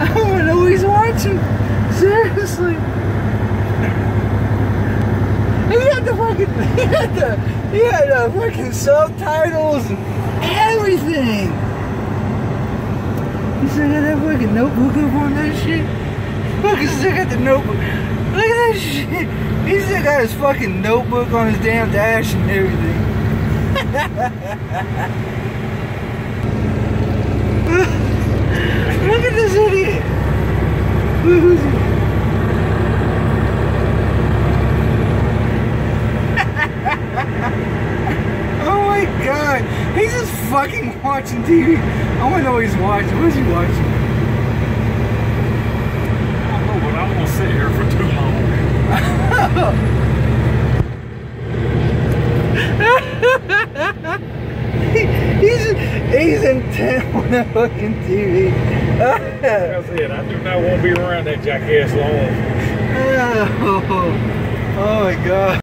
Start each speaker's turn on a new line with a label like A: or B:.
A: I don't know what he's watching. Seriously. He had the fucking, he had the, he had the fucking subtitles and everything. He still got that fucking notebook up on that shit. He still got the notebook. Look at that shit. He still got his fucking notebook on his damn dash and everything. Look at this idiot. Who's he? oh my god. He's just fucking watching TV. I wanna know what he's watching. What is he watching?
B: I don't know, but I'm gonna sit here for too long.
A: He, he's he's intent on the fucking TV.
B: Like I said, I do not want to be around that jackass long.
A: oh, oh my god.